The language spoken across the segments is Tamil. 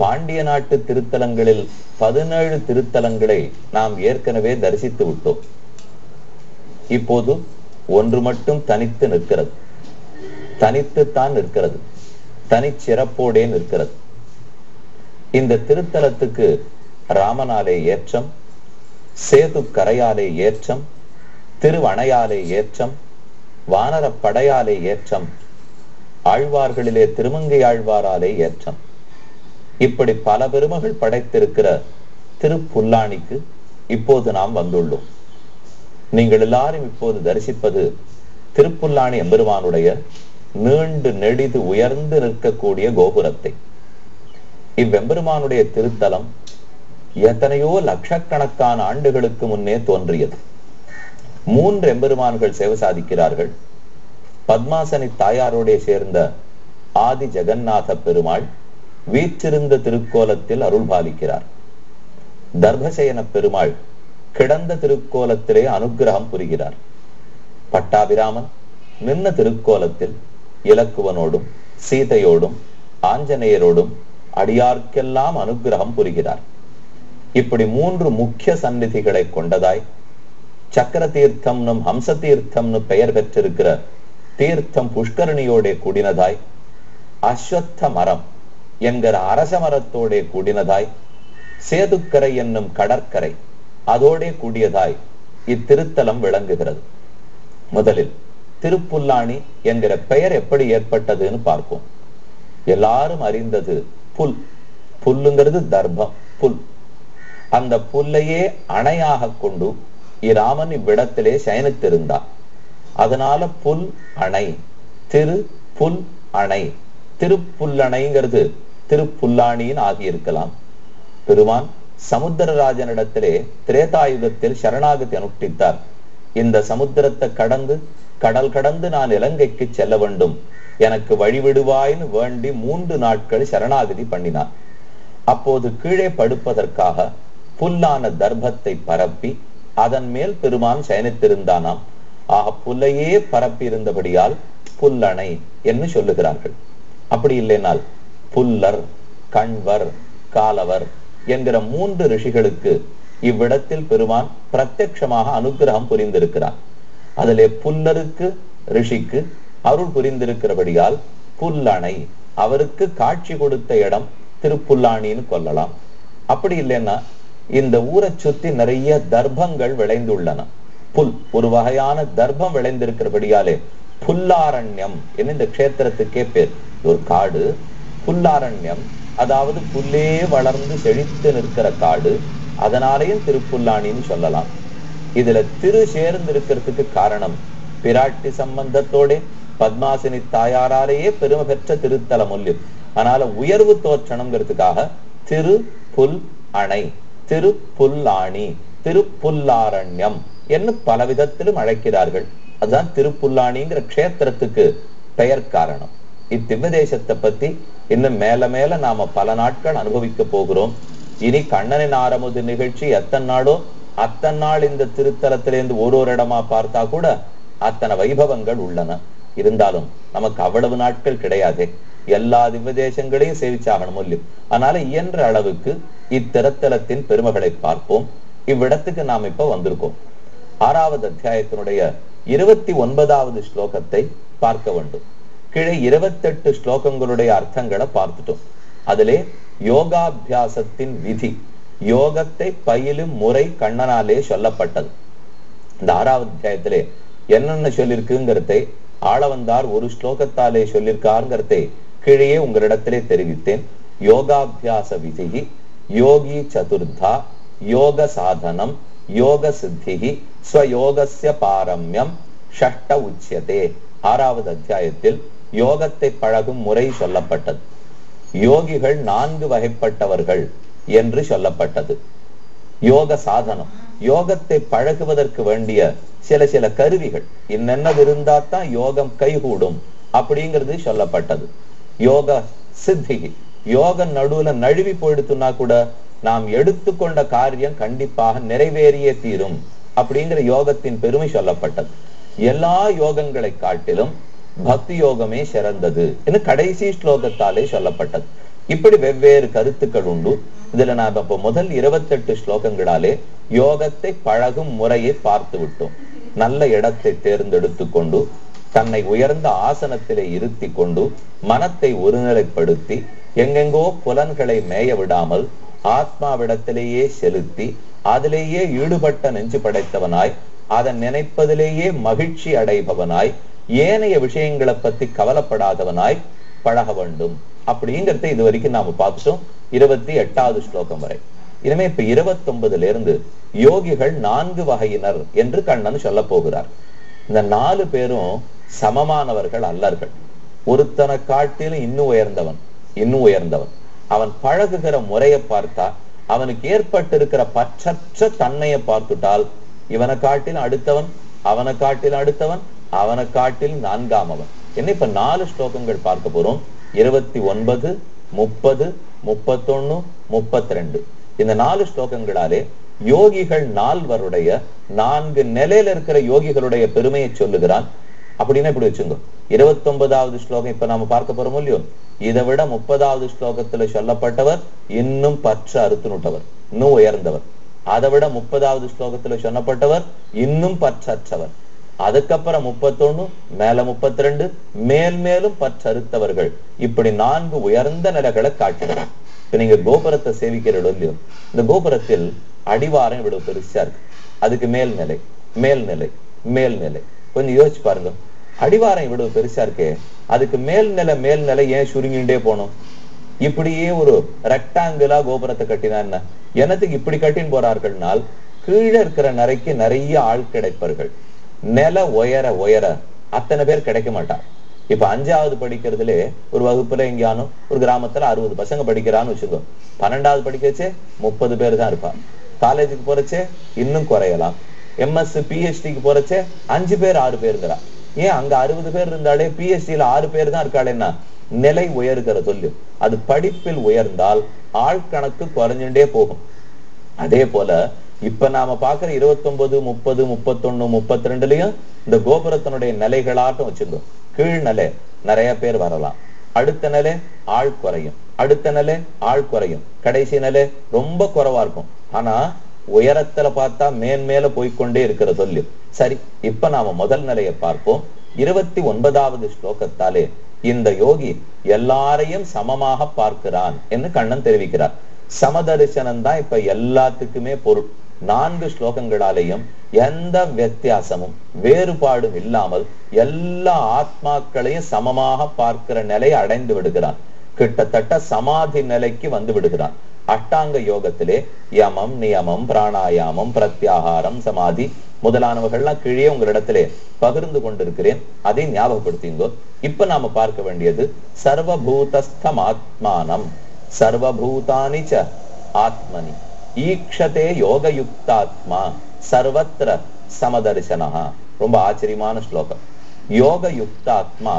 பாண்டிய நாட்டு திருத்தலங்களில் பதினேழு திருத்தலங்களை நாம் ஏற்கனவே தரிசித்து விட்டோம். இப்போது ஒன்று மட்டும் தனித்து நிற்கிறது. தனித்துத்தான் நிற்கிறது. தனிச்சிறப்போடே நிற்கிறது. இந்த திருத்தலத்துக்கு ராமனாலே ஏற்றம் சேது கரையாலே ஏற்றம் திருவணையாலே ஏற்றம் வானரப்படையாலே ஏற்றம் ஆழ்வார்களிலே திருமங்கை ஆழ்வாராலே ஏற்றம். இப்படி பல பெருமைகள் படைத்திருக்கிற திருப்புல்லாணிக்கு இப்போது நாம் வந்துள்ளோம். நீங்கள் எல்லாரும் இப்போது தரிசிப்பது திருப்புல்லாணி எம்பெருமானுடைய நீண்டு நெடிது உயர்ந்து நிற்கக்கூடிய கோபுரத்தை. இவ்வெம்பெருமானுடைய திருத்தலம் எத்தனையோ லட்சக்கணக்கான ஆண்டுகளுக்கு முன்னே தோன்றியது. மூன்று எம்பெருமான்கள் சேவை சாதிக்கிறார்கள். பத்மாசனி தாயாரோடே சேர்ந்த ஆதி ஜெகநாத பெருமாள் வீற்றிருந்த திருக்கோலத்தில் அருள் பாலிக்கிறார். தர்பசயன பெருமாள் கிடந்த திருக்கோலத்திலே அனுக்கிரகம் புரிகிறார். பட்டாபிராமன் நின்ன திருக்கோலத்தில் இலக்குவனோடும் சீதையோடும் ஆஞ்சநேயரோடும் அடியார்க்கெல்லாம் அனுக்கிரகம் புரிகிறார். இப்படி மூன்று முக்கிய சந்நிதிகளை கொண்டதாய் சக்கர தீர்த்தம்னும் ஹம்ச தீர்த்தம்னு பெயர் பெற்றிருக்கிற தீர்த்தம் புஷ்கரணியோட கூடினதாய் அஸ்வத்த மரம் என்கிற அரச மரத்தோடே கூடினதாய் சேதுக்கரை என்னும் கடற்கரை அதோடே கூடியதாய் இத்திருத்தலம் விளங்குகிறது. முதலில் திருப்புல்லாணி என்கிற பெயர் எப்படி ஏற்பட்டதுன்னு பார்ப்போம். எல்லாரும் அறிந்தது புல். புல்லுங்கிறது தர்ப்பம் புல். அந்த புல்லையே அணையாக கொண்டு இராமன் இவ்விடத்திலே சயனித்திருந்தார் அதனால புல் அணை திரு புல் அணை. திருப்புல்லணைங்கிறது திருப்புல்லாணியின் ஆகியிருக்கலாம். பெருமான் சமுத்திரராஜனிடத்திலே திரேதாயுதத்தில் சரணாகதி அனுஷ்டித்தார். இந்த சமுத்திரத்தை கடந்து கடல் கடந்து நான் இலங்கைக்கு செல்ல வேண்டும். எனக்கு வழிவிடுவாய்னு வேண்டி மூன்று நாட்கள் சரணாகதி பண்ணினார். அப்போது கீழே படுப்பதற்காக புல்லான தர்பத்தை பரப்பி அதன் மேல் பெருமான் சயனித்திருந்தானாம். ஆக புல்லையே பரப்பி இருந்தபடியால் புல்லணை என்று சொல்லுகிறார்கள். அப்படி இல்லைனால் புல்லர் கண்வர் காலவர் என்கிற மூன்று ரிஷிகளுக்கு இவ்விடத்தில் பெருமான் பிரத்யட்சமாக அனுகிரகம் புரிந்திருக்கிறார் அதிலே புல்லருக்கு ரிஷிக்கு அருள் புரிந்திருக்கிறபடியால் புல்லணை அவருக்கு காட்சி கொடுத்த இடம் திருப்புல்லாணின்னு கொள்ளலாம். அப்படி இல்லைன்னா இந்த ஊரை சுத்தி நிறைய தர்ப்பங்கள் விளைந்துள்ளன. புல் ஒரு வகையான தர்ப்பம் விளைந்திருக்கிறபடியாலே புல்லாரண்யம் என்ன இந்த க்ஷேத்திரத்துக்கே பேர். ஒரு காடு புல்லாரண்யம் அதாவது புல்லே வளர்ந்து செழித்து நிற்கிற காடு அதனாலேயும் திருப்புல்லாணின்னு சொல்லலாம். இதுல திரு சேர்ந்து இருக்கிறதுக்கு காரணம் பிராட்டி சம்பந்தத்தோட பத்மாசினி தாயாராலேயே பெருமை பெற்ற திருத்தலம் ஒல்லியம் அதனால உயர்வு தோற்றணுங்கிறதுக்காக திரு புல் அணை திருப்புல்லாணி திருப்புல்லாரண்யம் என்று பல விதத்திலும் அழைக்கிறார்கள். அதுதான் திருப்புல்லாணிங்கிற க்ஷேத்திரத்துக்கு பெயர் காரணம். இத்திம்மதேசத்தை பத்தி இன்னும் மேல மேல நாம பல நாட்கள் அனுபவிக்க போகிறோம். இனி கண்ணனின் ஆரமுது நிகழ்ச்சி எத்தனை நாடோ அத்தனை நாள் இந்த திருத்தலத்திலிருந்து ஒரு ஒரு இடமா பார்த்தா கூட அத்தனை வைபவங்கள் உள்ளன. இருந்தாலும் நமக்கு அவ்வளவு நாட்கள் கிடையாதே. எல்லா திவ்யதேசங்களையும் சேவிச்சாகணும் இல்லையும் அதனால இயன்ற அளவுக்கு இத்திருத்தலத்தின் பெருமைகளை பார்ப்போம். இவ்விடத்துக்கு நாம் இப்ப வந்திருக்கோம். ஆறாவது அத்தியாயத்தினுடைய இருபத்தி ஒன்பதாவது ஸ்லோகத்தை பார்க்க வேண்டும். கீழே இருபத்தெட்டு ஸ்லோகங்களுடைய அர்த்தங்களை பார்த்துட்டோம். அதிலே யோகாபியாசத்தின் விதி யோகத்தை பயிலும் முறை கண்ணனாலே சொல்லப்பட்டது. இந்த ஆறாவது அத்தியாயத்திலே என்னென்ன சொல்லியிருக்குங்கிறதை ஆளவந்தார் ஒரு ஸ்லோகத்தாலே சொல்லியிருக்காருங்கிறதை கீழே உங்களிடத்திலே தெரிவித்தேன். யோகாபியாச விதிகி யோகி சதுர்தா யோக சாதனம் யோக சித்திகி ஸ்வயோகசிய பாரம்யம் ஷஷ்ட உச்சியதே. ஆறாவது அத்தியாயத்தில் யோகத்தை பழகும் முறை சொல்லப்பட்டது. யோகிகள் நான்கு வகைப்பட்டவர்கள் என்று சொல்லப்பட்டது. யோக சாதனம். யோகத்தை பழகுவதற்கு வேண்டிய சில சில கருவிகள். என்னென்னது இருந்தா தான் யோகம் கைகூடும் அப்படிங்கிறது சொல்லப்பட்டது. யோக சித்தி. யோக நடுவுல நழுவி போயிடுத்துனா கூட நாம் எடுத்துக்கொண்ட காரியம் கண்டிப்பாக நிறைவேறியே தீரும் அப்படிங்கிற யோகத்தின் பெருமை சொல்லப்பட்டது. எல்லா யோகங்களை காட்டிலும் பக்தி யோகமே சிறந்தது என்று கடைசி ஸ்லோகத்தாலே சொல்லப்பட்டது. இப்படி வெவ்வேறு கருத்துக்கள் உண்டு. இதுல நாம் இப்ப முதல் இருபத்தெட்டு ஸ்லோகங்களாலே யோகத்தை பழகும் முறையை பார்த்து விட்டோம். நல்ல இடத்தை தேர்ந்தெடுத்து கொண்டு தன்னை உயர்ந்த ஆசனத்திலே இருத்தி கொண்டு மனத்தை ஒருநிலைப்படுத்தி எங்கெங்கோ புலன்களை மேய விடாமல் ஆத்மாவிடத்திலேயே செலுத்தி அதிலேயே ஈடுபட்ட நெஞ்சு படைத்தவனாய் அதை நினைப்பதிலேயே மகிழ்ச்சி அடைபவனாய் ஏனைய விஷயங்களை பத்தி கவலைப்படாதவனாய் பழக வேண்டும். அப்படிங்கறத இது வரைக்கும் நாம பார்த்துட்டோம். இருபத்தி எட்டாவது ஸ்லோகம் வரை. இனிமே இப்ப இருபத்தி ஒன்பதுல இருந்து யோகிகள் நான்கு வகையினர் என்று கண்ணன் சொல்ல போகிறார். இந்த நாலு பேரும் சமமானவர்கள் அல்லர்கள். ஒருத்தனை காட்டிலும் இன்னும் உயர்ந்தவன் இன்னும் உயர்ந்தவன். அவன் பழகுகிற முறையை பார்த்தா அவனுக்கு ஏற்பட்டிருக்கிற பற்றற்ற தன்மையை பார்த்துட்டால் இவனை காட்டிலும் அடுத்தவன் அவனை காட்டிலும் அடுத்தவன் அவனை காட்டில் நான்காம் அவன். என்ன இப்ப நாலு ஸ்லோகங்கள் பார்க்க போறோம்? இருபத்தி ஒன்பது முப்பது முப்பத்தொன்னு முப்பத்தி ரெண்டு இந்த நாலு ஸ்லோகங்களாலே யோகிகள் நால்வருடைய நான்கு நிலையில இருக்கிற யோகிகளுடைய பெருமையை சொல்லுகிறான். அப்படின்னா இப்படி வச்சுங்க. இருபத்தி ஒன்பதாவது ஸ்லோகம் இப்ப நாம பார்க்க போறோம் இல்லையோ? இதை விட முப்பதாவது ஸ்லோகத்துல சொல்லப்பட்டவர் இன்னும் பற்று அறுத்துனுட்டவர் இன்னும் உயர்ந்தவர். அதை விட முப்பதாவது ஸ்லோகத்துல சொல்லப்பட்டவர் இன்னும் பற்றற்றவர். அதுக்கப்புறம் முப்பத்தொன்னு மேல முப்பத்தி ரெண்டு மேல் மேலும் பற்றறுத்தவர்கள். இப்படி நான்கு உயர்ந்த நிலைகளை காட்டுகிறார் இப்ப நீங்க கோபுரத்தை சேவிக்கிறீர்கள் இல்லையோ இந்த கோபுரத்தில் அடிவாரம் இவ்வளவு பெருசா இருக்கு. அதுக்கு மேல் நிலை மேல்நிலை கொஞ்சம் யோசிச்சு பாருங்க. அடிவாரம் இவ்வளவு பெருசா இருக்கே அதுக்கு மேல் நிலை ஏன் சுருங்கிண்டே போனோம்? இப்படியே ஒரு ரெக்டாங்கிளா கோபுரத்தை கட்டினா என்ன? என்னத்துக்கு இப்படி கட்டின்னு போறார்கள்னால் கீழே இருக்கிற நிறைக்கு நிறைய ஆள் கிடைப்பார்கள் நில உயர உயர அத்தனை பேர் கிடைக்க மாட்டார் இப்ப அஞ்சாவது படிக்கிறதுல ஒரு வகுப்புல எங்கேயானும் ஒரு கிராமத்துல அறுபது பசங்க படிக்கிறான்னு வச்சுக்கோ பன்னெண்டாவது படிக்கச்சு முப்பது பேர் தான் இருப்பான் காலேஜுக்கு போறச்சே இன்னும் குறையலாம். எம்எஸ் பிஹெச்டிக்கு போறச்சே அஞ்சு பேர் ஆறு பேருங்கிறா. ஏன் அங்க அறுபது பேர் இருந்தாலே பிஹெச்டியில ஆறு பேர் தான் இருக்காளேன்னா நிலை உயர்கிற சொல்லு அது படிப்பில் உயர்ந்தால் ஆள் கணக்கு குறைஞ்சுட்டே போகும். அதே போல இப்ப நாம பாக்குற இருபத்தொன்பது முப்பது முப்பத்தொன்னு முப்பத்தி ரெண்டுலயும் இந்த கோபுரத்தினுடைய நிலைகளாட்டம் வச்சிருந்தோம். கீழ் நிலை நிறைய பேர் வரலாம். அடுத்த நிலை ஆள் குறையும். அடுத்த நிலை ஆள் குறையும். கடைசி நிலை ரொம்ப குறைவா இருக்கும். ஆனா உயரத்துல பார்த்தா மேன்மேல போய்க்கொண்டே இருக்கிற சொல்லு. சரி இப்ப நாம முதல் நிலையை பார்ப்போம். இருபத்தி ஒன்பதாவது ஸ்லோகத்தாலே இந்த யோகி எல்லாரையும் சமமாக பார்க்கிறான் என்று கண்ணன் தெரிவிக்கிறார். சமதரிசனம் தான் இப்ப எல்லாத்துக்குமே பொருள். நான்கு ஸ்லோகங்களாலேயும் எந்த வித்தியாசமும் வேறுபாடும் இல்லாமல் எல்லா ஆத்மாக்களையும் சமமாக பார்க்கிற நிலையை அடைந்து விடுகிறான். கிட்டத்தட்ட சமாதி நிலைக்கு வந்து விடுகிறான். அட்டாங்க யோகத்திலே யமம் நியமம் பிராணாயாமம் பிரத்யாகாரம் சமாதி முதலானவர்கள்லாம் கீழே உங்களிடத்திலே பகிர்ந்து கொண்டிருக்கிறேன். அதை ஞாபகப்படுத்திங்கோ. இப்ப நாம பார்க்க வேண்டியது சர்வபூதஸ்தம் ஆத்மானம் சர்வபூதானி ச ஆத்மனி. ஈக்ஷதே யோகயுக்தாத்மா சர்வத்திர சமதர்சனஹா ரொம்ப ஆச்சரியமான ஸ்லோகம் யோகயுக்தாத்மா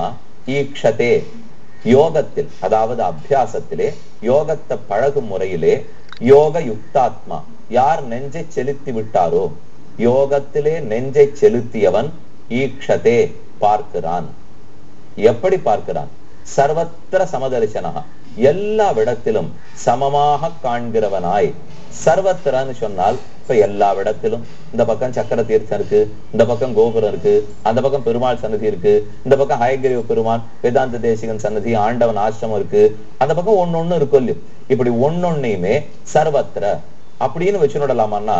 ஈக்ஷதே யோகத்தில் அதாவது அபியாசத்திலே யோகத்தை பழகும் முறையிலே யோக யுக்தாத்மா யார் நெஞ்சை செலுத்தி விட்டாரோ யோகத்திலே நெஞ்சை செலுத்தியவன் ஈக்ஷதே பார்க்கிறான் எப்படி பார்க்கிறான் சர்வத்திர சமதரிசனகா எல்லா விடத்திலும் சமமாக காண்கிறவனாய் சர்வத்திரன்னு சொன்னால் இப்ப எல்லா விடத்திலும் இந்த பக்கம் சக்கர தீர்த்தம் இருக்கு இந்த பக்கம் கோபுரம் இருக்கு அந்த பக்கம் பெருமாள் சன்னதி இருக்கு இந்த பக்கம் ஹயகிரிவ பெருமான் வேதாந்த தேசிகன் சன்னதி ஆண்டவன் ஆசிரமம் இருக்கு அந்த பக்கம் ஒன்னொன்னு இருக்கும் இல்லையோ இப்படி ஒன்னொன்னையுமே சர்வத்திர அப்படின்னு வச்சுடலாமான்னா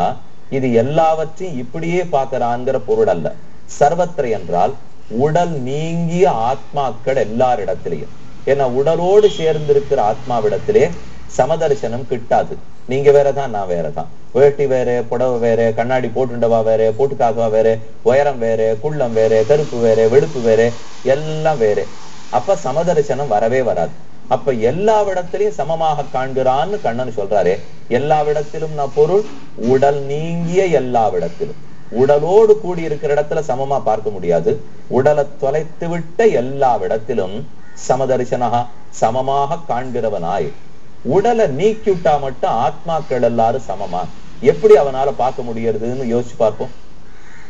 இது எல்லாவற்றையும் இப்படியே பாக்குறாங்கிற பொருள் அல்ல. சர்வத்திர என்றால் உடல் நீங்கிய ஆத்மாக்கள் எல்லாரிடத்திலையும். ஏன்னா உடலோடு சேர்ந்திருக்கிற ஆத்மாவிடத்திலே சமதர்சனம் கிட்டாது. நீங்க வேறதான் நான் வேறதான். வேட்டி வேற புடவை வேற கண்ணாடி போட்டுண்டவா வேற போட்டுக்காகவா வேற உயரம் வேற குள்ளம் வேற கருப்பு வேற வெளுப்பு வேற எல்லாம் வேற. அப்ப சமதர்சனம் வரவே வராது. அப்ப எல்லா விடத்திலையும் சமமாக காண்கிறான்னு கண்ணன் சொல்றாரே எல்லா விடத்திலும் நான் பொருள் உடல் நீங்கிய எல்லா விடத்திலும் உடலோடு கூடி இருக்கிற இடத்துல சமமா பார்க்க முடியாது. உடலை தொலைத்து விட்ட எல்லா சமதரிசனா சமமாக காண்கிறவனாய். உடலை நீக்கிவிட்டா மட்டும் ஆத்மாக்கள் எல்லாரும் சமமா? எப்படி அவனால பார்க்க முடியறதுன்னு யோசிச்சு பார்ப்போம்.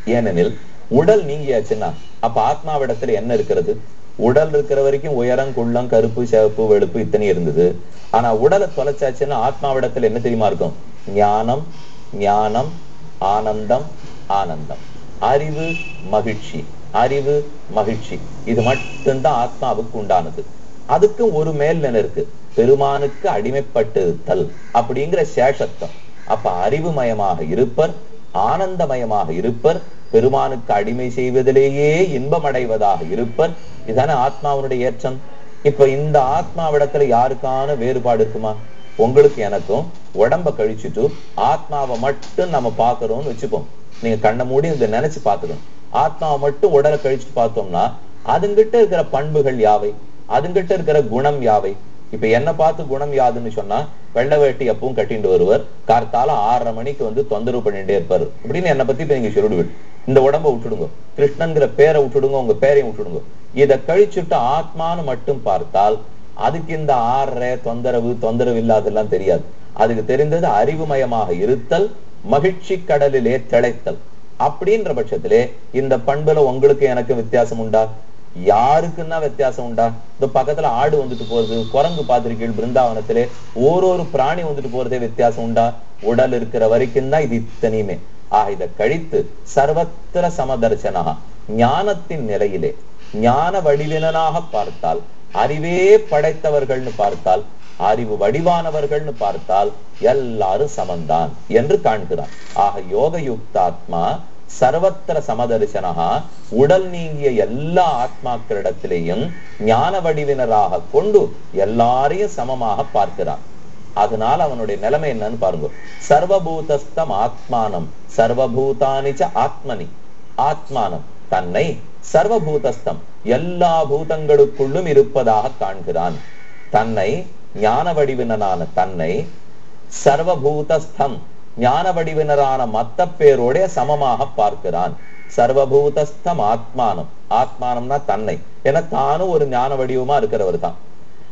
ஏனெனில் உடல் நீங்கியாச்சுன்னா அப்ப ஆத்மாவிடத்துல என்ன இருக்கிறது? உடல் இருக்கிற வரைக்கும் உயரம் குள்ளம் கருப்பு சிவப்பு வெளுப்பு இத்தனை இருந்தது. ஆனா உடலை தொலைச்சாச்சுன்னா ஆத்மாவிடத்துல என்ன தெரியுமா இருக்கும்? ஞானம் ஞானம் ஆனந்தம் ஆனந்தம். அறிவு மகிழ்ச்சி. அறிவு மகிழ்ச்சி. இது மட்டும்தான் ஆத்மாவுக்கு உண்டானது. அதுக்கும் ஒரு மேல்நிலை இருக்கு. பெருமானுக்கு அடிமைப்பட்டு இருத்தல் அப்படிங்கிற சேஷத்தம். அப்ப அறிவுமயமாக இருப்பர் ஆனந்தமயமாக இருப்பர் பெருமானுக்கு அடிமை செய்வதிலேயே இன்பம் அடைவதாக இருப்பர். இதானே ஆத்மாவனுடைய ஏற்றம். இப்ப இந்த ஆத்மாவிடத்துல யாருக்கான வேறுபாடு இருக்குமா? உங்களுக்கு எனக்கும். உடம்ப கழிச்சுட்டு ஆத்மாவை மட்டும் நம்ம பாக்குறோம்னு வச்சுப்போம். நீங்க கண்ணை மூடி இதை நினைச்சு பாத்துக்கணும் ஆத்மாவை மட்டும் உடலை கழிச்சுட்டு பார்த்தோம்னா அதுங்கிட்ட இருக்கிற பண்புகள் யாவை? அதுங்கிட்ட இருக்கிற குணம் யாவை? இப்ப என்ன பார்த்து குணம் யாதுன்னு சொன்னா வெள்ளை வேட்டி எப்பவும் கட்டிட்டு வருவர். கார்த்தால ஆறரை மணிக்கு வந்து தொந்தரவு பண்ணிட்டே இருப்பாரு. அப்படின்னு என்னை பத்தி இப்ப நீங்க சொல்லிடுவீங்க இந்த உடம்ப விட்டுடுங்க. கிருஷ்ணன்கிற பேரை விட்டுடுங்க உங்க பேரையும் விட்டுடுங்க. இதை கழிச்சுட்டு ஆத்மான்னு மட்டும் பார்த்தால் அதுக்கு இந்த ஆறரை தொந்தரவு தொந்தரவு இல்லாதெல்லாம் தெரியாது. அதுக்கு தெரிந்தது அறிவுமயமாக இருத்தல் மகிழ்ச்சி கடலிலே திளைத்தல். அப்படின்ற பட்சத்திலே இந்த பண்புல உங்களுக்கு எனக்கு வித்தியாசம் உண்டா? யாருக்குன்னா வித்தியாசம் உண்டா? இந்த பக்கத்துல ஆடு வந்துட்டு போறது குரங்கு பார்த்திருக்கீள் பிருந்தாவனத்திலே ஒரு ஒரு பிராணி வந்துட்டு போறதே வித்தியாசம் உண்டா? உடல் இருக்கிற வரைக்கும் தான் இது இத்தனையுமே. ஆக இதை கழித்து சர்வத்திர சமதர்சனா ஞானத்தின் நிலையிலே ஞான வடிவினனாக பார்த்தால் அறிவே படைத்தவர்கள்னு பார்த்தால் அறிவு வடிவானவர்கள்னு பார்த்தால் எல்லாரும் சமந்தான் என்று காண்கிறான். ஆக யோக யுக்தாத்மா சர்வத்திர சமதரிசனகா உடல் நீங்கிய எல்லா ஆத்மாக்களிடத்திலேயும் ஞான வடிவினராக கொண்டு எல்லாரையும் சமமாக பார்க்கிறான். அதனால அவனுடைய நிலைமை என்னன்னு பாருங்க. சர்வபூதஸ்தம் ஆத்மானம் சர்வபூதானிச்ச ஆத்மனி. ஆத்மானம் தன்னை சர்வபூதஸ்தம் எல்லா பூதங்களுக்குள்ளும் இருப்பதாக காண்கிறான். தன்னை ஞான வடிவினரான தன்னை சர்வபூதஸ்தம். ஞான வடிவினரான மத்த பேரோட சமமாக பார்க்கிறான். சர்வபூதஸ்தம் ஆத்மானம். ஆத்மானம்னா தன்னை. ஏன்னா தானும் ஒரு ஞான வடிவமா இருக்கிறவர் தான்.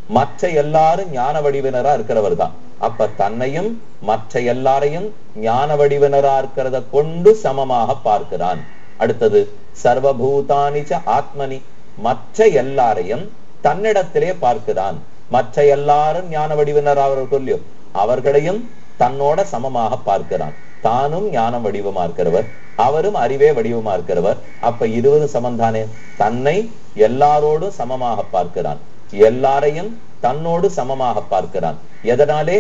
மற்ற எல்லாரும் ஞான வடிவினரா இருக்கிறவர் தான். அப்ப தன்னையும் மற்ற எல்லாரையும் ஞான வடிவினரா இருக்கிறத கொண்டு சமமாக பார்க்கிறான். அடுத்தது சர்வபூதானிச்ச ஆத்மனி. மற்ற எல்லாரையும் தன்னிடத்திலே பார்க்கிறான். மற்ற எல்லாரும் ஞான வடிவினர் அவர்கள் சொல்லியும் அவர்களையும் தன்னோட சமமாக பார்க்கிறான். தானும் ஞானம் வடிவமா இருக்கிறவர் அவரும் அறிவே வடிவமா இருக்கிறவர். அப்ப இருபது சமந்தானே தன்னை எல்லாரோடும் சமமாக பார்க்கிறான். எல்லாரையும் தன்னோடு சமமாக பார்க்கிறான். எதனாலே?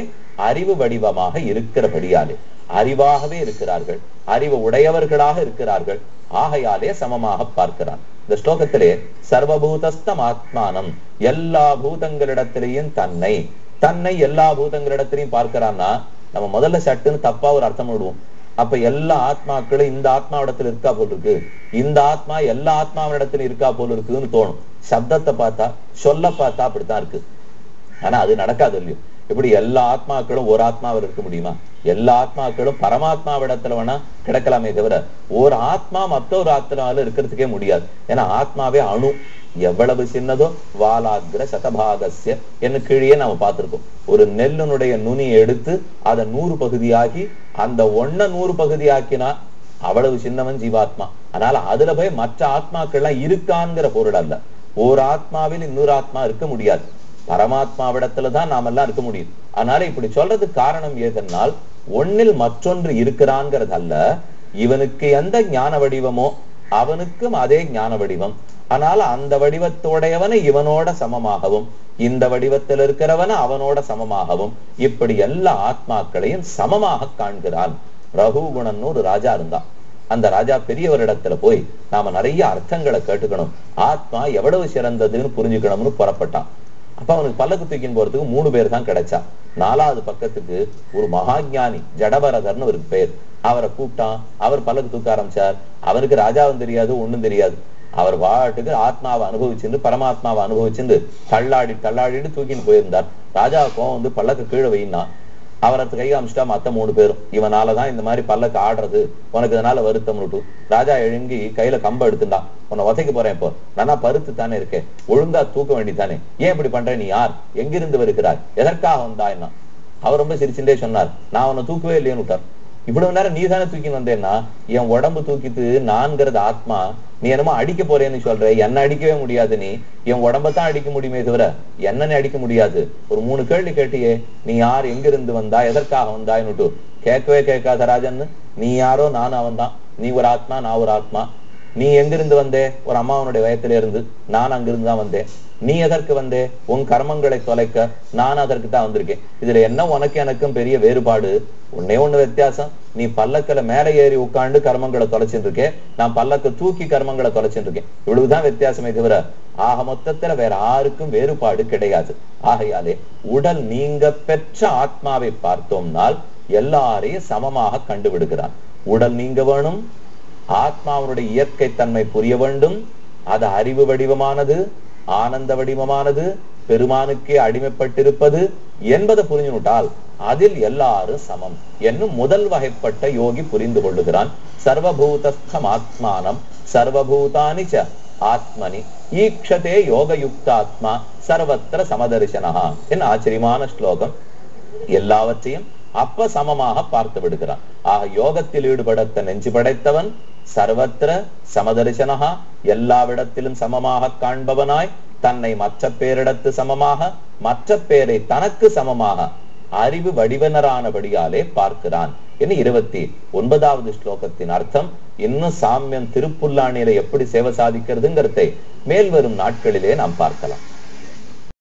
அறிவு வடிவமாக இருக்கிறபடியாலே. அறிவாகவே இருக்கிறார்கள். அறிவு உடையவர்களாக இருக்கிறார்கள். ஆகையாலே சமமாக பார்க்கிறான். இந்த ஸ்லோகத்திலே சர்வபூதஸ்தம் ஆத்மானம் எல்லா பூதங்களிடத்திலேயும் தன்னை. தன்னை எல்லா பூதங்களிடத்திலையும் பார்க்கிறான்னா நம்ம முதல்ல சட்டுன்னு தப்பா ஒரு அர்த்தம் விடுவோம் அப்ப எல்லா ஆத்மாக்களும் இந்த ஆத்மாவிடத்துல இருக்கா போல் இருக்கு. இந்த ஆத்மா எல்லா ஆத்மாவிடத்துல இருக்கா போல் இருக்குன்னு தோணும். சப்தத்தை பார்த்தா சொல்ல பார்த்தா அப்படித்தான் இருக்கு. ஆனா அது நடக்காது இல்லையோ. எப்படி எல்லா ஆத்மாக்களும் ஒரு ஆத்மாவில் இருக்க முடியுமா? எல்லா ஆத்மாக்களும் பரமாத்மாவிடத்துல வேணா கிடக்கலாமே தவிர ஒரு ஆத்மா மத்த ஒரு ஆத்மாவில இருக்கிறதுக்கே முடியாது. ஏன்னா ஆத்மாவே அணு. எவ்வளவு சின்னதோ வாலாகிர சதபாகசிய என்று கீழே நாம பார்த்திருக்கோம். ஒரு நெல்லினுடைய நுனி எடுத்து அதை நூறு பகுதியாகி அந்த ஒன்ன நூறு பகுதியாக்கினா அவ்வளவு சின்னவன் ஜீவாத்மா. அதனால அதுல போய் மற்ற ஆத்மாக்கள்லாம் இருக்காங்கிற பொருள் அல்ல. ஒரு ஆத்மாவில் இன்னொரு ஆத்மா இருக்க முடியாது. பரமாத்மாவிடத்துலதான் நாம எல்லாம் இருக்க முடியும் அதனால இப்படி சொல்றதுக்கு காரணம் ஏதென்னால் ஒன்னில் மற்றொன்று இருக்கிறான்ங்கிறது அல்ல இவனுக்கு எந்த ஞான வடிவமோ அவனுக்கும் அதே ஞான வடிவம். ஆனால் அந்த வடிவத்தோடையவனை இவனோட சமமாகவும் இந்த வடிவத்தில் இருக்கிறவன அவனோட சமமாகவும் இப்படி எல்லா ஆத்மாக்களையும் சமமாக காண்கிறான். ரகுகுணன் ஒரு ராஜா இருந்தான். அந்த ராஜா பெரியவரிடத்துல போய் நாம நிறைய அர்த்தங்களை கேட்டுக்கணும். ஆத்மா எவ்வளவு சிறந்ததுன்னு புரிஞ்சுக்கணும்னு புறப்பட்டான். அப்ப அவனுக்கு பல்லக்கு தூக்கின்னு போறதுக்கு மூணு பேர் தான் கிடைச்சா. நாலாவது பக்கத்துக்கு ஒரு மகாஜானி ஜடபரதர்னு ஒரு பேர். அவரை கூப்பிட்டான் அவர் பல்லக்கு தூக்க ஆரம்பிச்சார். அவருக்கு ராஜாவும் தெரியாது ஒண்ணும் தெரியாது. அவர் வாட்டுக்கு ஆத்மாவை அனுபவிச்சிருந்து பரமாத்மாவை அனுபவிச்சிருந்து தள்ளாடி தள்ளாடிட்டு தூக்கின்னு போயிருந்தார். ராஜா கோவம் வந்து பல்லக்கு கீழே வைனா அவரை கை காமிச்சிட்டா மத்த மூணு பேரும். இவனாலதான் இந்த மாதிரி பல்லக்கு ஆடுறது. உனக்கு இதனால வருத்தம் விட்டு ராஜா எழுங்கி கையில கம்ப எடுத்துட்டான் உன்னை வசைக்கு போறேன் இப்போ. நானா பருத்து தானே இருக்கேன். ஒழுங்கா தூக்க வேண்டித்தானே ஏன் இப்படி பண்ற நீ யார்? எங்கிருந்து வருகிறாய்? எதற்காக வந்தாய்னா அவர் ரொம்ப சிரிச்சுட்டே சொன்னார். நான் உன்னை தூக்கவே இல்லையேன்னு விட்டார். இவ்வளவு நேரம் நீ தானே தூக்கி வந்தேன்னா என் உடம்பு தூக்கிட்டு நான்கிறது ஆத்மா நீ என்னமோ அடிக்க போறேன்னு சொல்ற என்ன அடிக்கவே முடியாது நீ. என் உடம்ப தான் அடிக்க முடியுமே தவிர என்ன நீ அடிக்க முடியாது. ஒரு மூணு கேள்வி கேட்டியே நீ யார் எங்கிருந்து வந்தா எதற்காக வந்தாய்னுட்டு. கேட்கவே கேட்காத ராஜன் நீ யாரோ நானும் அவன் தான் நீ ஒரு ஆத்மா நான் ஒரு ஆத்மா. நீ எங்கிருந்து வந்தே? ஒரு அம்மாவனுடைய வயத்துல இருந்து நான் அங்கிருந்து தான் வந்தேன். நீ எதற்கு வந்தே உன் கர்மங்களை தொலைக்க நான் அதற்கு தான் வந்திருக்கேன்? இதுல என்ன உனக்கு எனக்கும் பெரிய வேறுபாடு? உன்னே ஒண்ணு வித்தியாசம். நீ பல்லக்கில மேல ஏறி உட்காந்து கர்மங்களை தொலைச்சிட்டு இருக்கேன் நான் பல்லக்க தூக்கி கர்மங்களை தொலைச்சிட்டு இருக்கேன் இவ்வளவுதான் வித்தியாசமே தவிர ஆக மொத்தத்துல வேற யாருக்கும் வேறுபாடு கிடையாது. ஆகையாலே உடல் நீங்க பெற்ற ஆத்மாவை பார்த்தோம்னால் எல்லாரையும் சமமாக கண்டுவிடுகிறான் உடல் நீங்க வேணும் ஆத்மாவனுடைய இயற்கை தன்மை புரிய வேண்டும் அது அறிவு வடிவமானது ஆனந்த வடிவமானது பெருமானுக்கே அடிமைப்பட்டிருப்பது என்பதை புரிஞ்சுட்டால் அதில் எல்லாரும் சமம் என்னும் முதல் வகைப்பட்ட யோகி புரிந்து கொள்ளுகிறான். சர்வபூதஸ்தம் ஆத்மானம் சர்வபூதானி ச ஆத்மனி ஈக்ஷதே யோகயுக்தாத்மா சர்வத்திர சமதர்சனஹா என் ஆச்சரியமான ஸ்லோகம். எல்லாவற்றையும் அப்ப சமமாக பார்த்து விடுகிறான். ஆக யோகத்தில் ஈடுபடத்த நெஞ்சு படைத்தவன் சர்வத்திர சமதரிசனகா எல்லாவிடத்திலும் சமமாக காண்பவனாய் தன்னை மற்ற பேரிடத்து சமமாக மற்ற பேரை தனக்கு சமமாக அறிவு வடிவனரானபடியாலே பார்க்கிறான். என்று இருபத்தி ஒன்பதாவது ஸ்லோகத்தின் அர்த்தம் இன்னும் சாமியம் திருப்புல்லாணியில எப்படி சேவை சாதிக்கிறதுங்கிறதை மேல் வரும் நாட்களிலே நாம் பார்க்கலாம்.